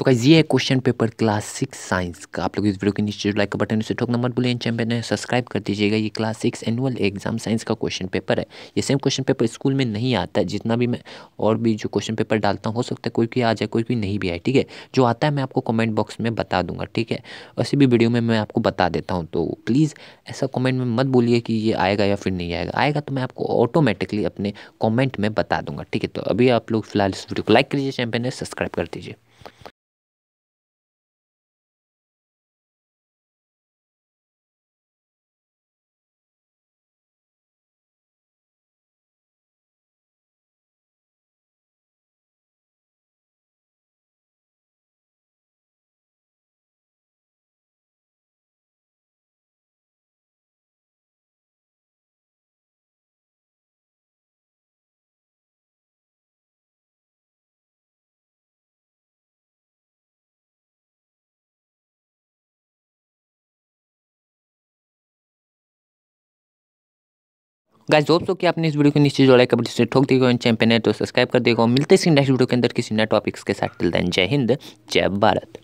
Guys ये है question paper class six science का। आप लोग इस वीडियो के नीचे लाइक का बटन उसे ठोकना मत भूलिए चैनल ने सब्सक्राइब कर दीजिएगा। ये class six annual exam science का क्वेश्चन पेपर है। ये सेम क्वेश्चन पेपर स्कूल में नहीं आता है, जितना भी मैं और भी जो क्वेश्चन पेपर डालता हूँ, हो सकता है कोई भी आ जाए कोई भी नहीं भी आए, ठीक है? जो आता है, मैं आपको कॉमेंट बॉक्स में बता दूँगा, ठीक है? वैसे भी वीडियो में मैं आपको बता देता हूँ तो प्लीज़ ऐसा कॉमेंट में मत बोलिए कि ये आएगा या फिर नहीं आएगा। आएगा तो मैं आपको ऑटोमेटिकली अपने कॉमेंट में बता दूँगा, ठीक है? तो अभी आप लोग फ़िलहाल इस वीडियो को लाइक करिए चैनल ने सब्सक्राइब कर दीजिए। गाइस होप सो कि आपने इस वीडियो को नीचे जोड़ा लाइक बटन से ठोक देगा चैंपियन है तो सब्सक्राइब कर देगा मिलते हैं नेक्स्ट वीडियो के अंदर किसी नए टॉपिक्स के साथ। जय हिंद, जय भारत।